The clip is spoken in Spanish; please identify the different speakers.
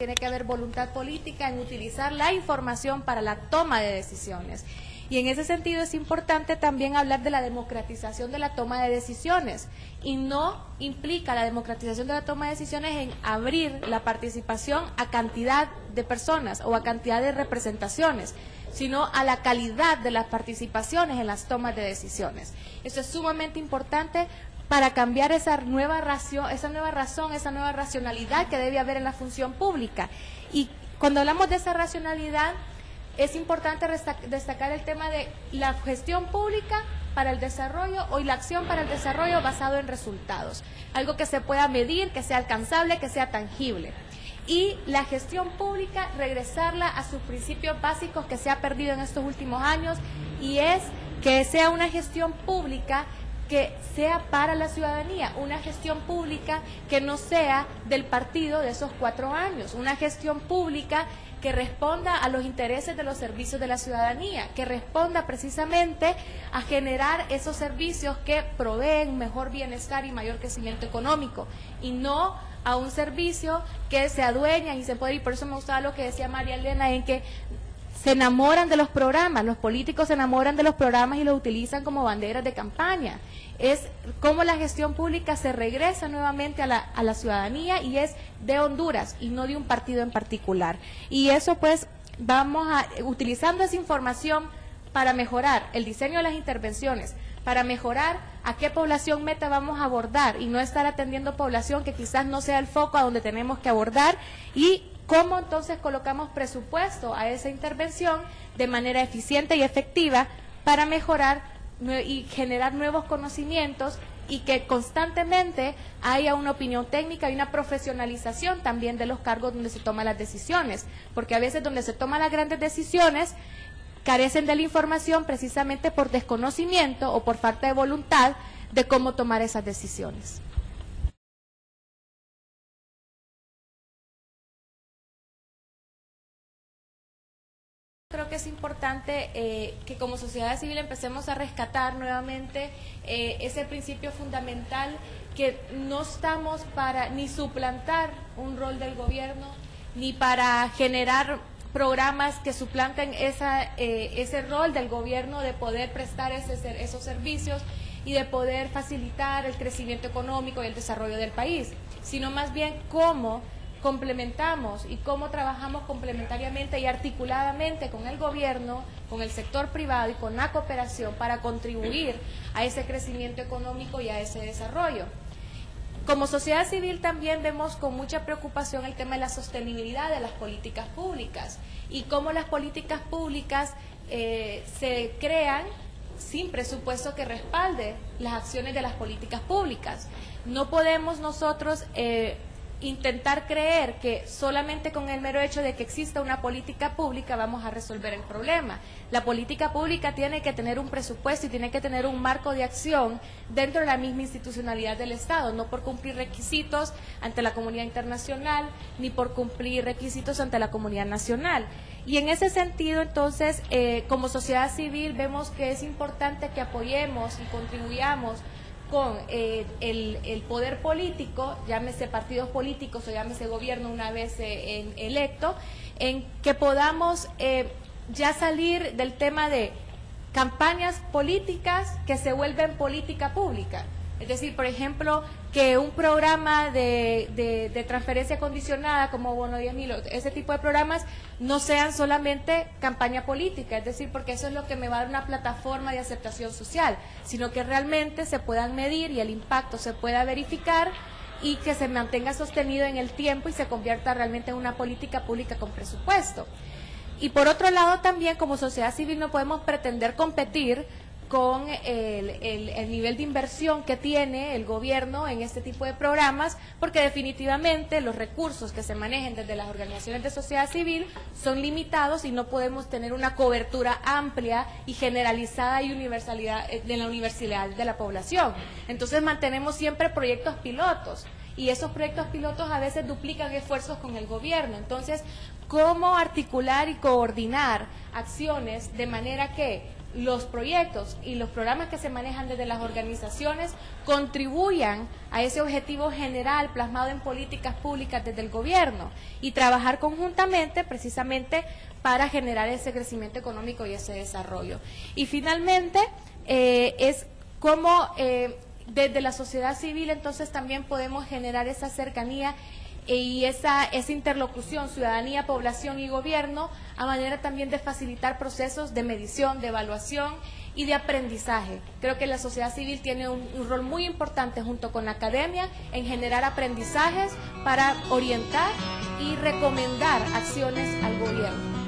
Speaker 1: tiene que haber voluntad política en utilizar la información para la toma de decisiones. Y en ese sentido es importante también hablar de la democratización de la toma de decisiones. Y no implica la democratización de la toma de decisiones en abrir la participación a cantidad de personas o a cantidad de representaciones, sino a la calidad de las participaciones en las tomas de decisiones. Eso es sumamente importante para cambiar esa nueva, ración, esa nueva razón, esa nueva racionalidad que debe haber en la función pública. Y cuando hablamos de esa racionalidad, es importante destacar el tema de la gestión pública para el desarrollo o la acción para el desarrollo basado en resultados. Algo que se pueda medir, que sea alcanzable, que sea tangible. Y la gestión pública, regresarla a sus principios básicos que se ha perdido en estos últimos años y es que sea una gestión pública que sea para la ciudadanía, una gestión pública que no sea del partido de esos cuatro años, una gestión pública que responda a los intereses de los servicios de la ciudadanía, que responda precisamente a generar esos servicios que proveen mejor bienestar y mayor crecimiento económico y no a un servicio que se adueña y se puede, y por eso me gustaba lo que decía María Elena, en que se enamoran de los programas, los políticos se enamoran de los programas y los utilizan como banderas de campaña. Es cómo la gestión pública se regresa nuevamente a la, a la ciudadanía y es de Honduras y no de un partido en particular. Y eso pues vamos a, utilizando esa información para mejorar el diseño de las intervenciones, para mejorar a qué población meta vamos a abordar y no estar atendiendo población que quizás no sea el foco a donde tenemos que abordar y ¿Cómo entonces colocamos presupuesto a esa intervención de manera eficiente y efectiva para mejorar y generar nuevos conocimientos y que constantemente haya una opinión técnica y una profesionalización también de los cargos donde se toman las decisiones? Porque a veces donde se toman las grandes decisiones carecen de la información precisamente por desconocimiento o por falta de voluntad de cómo tomar esas decisiones. Es importante eh, que como sociedad civil empecemos a rescatar nuevamente eh, ese principio fundamental que no estamos para ni suplantar un rol del gobierno, ni para generar programas que suplanten esa, eh, ese rol del gobierno de poder prestar ese, esos servicios y de poder facilitar el crecimiento económico y el desarrollo del país, sino más bien cómo complementamos y cómo trabajamos complementariamente y articuladamente con el gobierno, con el sector privado y con la cooperación para contribuir a ese crecimiento económico y a ese desarrollo. Como sociedad civil también vemos con mucha preocupación el tema de la sostenibilidad de las políticas públicas y cómo las políticas públicas eh, se crean sin presupuesto que respalde las acciones de las políticas públicas. No podemos nosotros eh, intentar creer que solamente con el mero hecho de que exista una política pública vamos a resolver el problema. La política pública tiene que tener un presupuesto y tiene que tener un marco de acción dentro de la misma institucionalidad del Estado, no por cumplir requisitos ante la comunidad internacional ni por cumplir requisitos ante la comunidad nacional. Y en ese sentido, entonces, eh, como sociedad civil vemos que es importante que apoyemos y contribuyamos con eh, el, poder político, llámese partidos políticos o llámese gobierno una vez eh, electo, en que podamos eh, ya salir del tema de campañas políticas que se vuelven política pública. Es decir, por ejemplo, que un programa de, de, transferencia condicionada como Bono 10.000, ese tipo de programas, no sean solamente campaña política, es decir, porque eso es lo que me va a dar una plataforma de aceptación social, sino que realmente se puedan medir y el impacto se pueda verificar y que se mantenga sostenido en el tiempo y se convierta realmente en una política pública con presupuesto. Y por otro lado, también como sociedad civil no podemos pretender competir con el, nivel de inversión que tiene el gobierno en este tipo de programas, porque definitivamente los recursos que se manejen desde las organizaciones de sociedad civil son limitados y no podemos tener una cobertura amplia y generalizada y universalidad eh, de la universidad de la población. Entonces mantenemos siempre proyectos pilotos y esos proyectos pilotos a veces duplican esfuerzos con el gobierno. Entonces, ¿cómo articular y coordinar acciones de manera que los proyectos y los programas que se manejan desde las organizaciones contribuyan a ese objetivo general plasmado en políticas públicas desde el gobierno y trabajar conjuntamente precisamente para generar ese crecimiento económico y ese desarrollo. Y finalmente, eh, es cómo eh, desde la sociedad civil entonces también podemos generar esa cercanía y esa, esa interlocución ciudadanía, población y gobierno a manera también de facilitar procesos de medición, de evaluación y de aprendizaje. Creo que la sociedad civil tiene un, un, rol muy importante junto con la academia en generar aprendizajes para orientar y recomendar acciones al gobierno.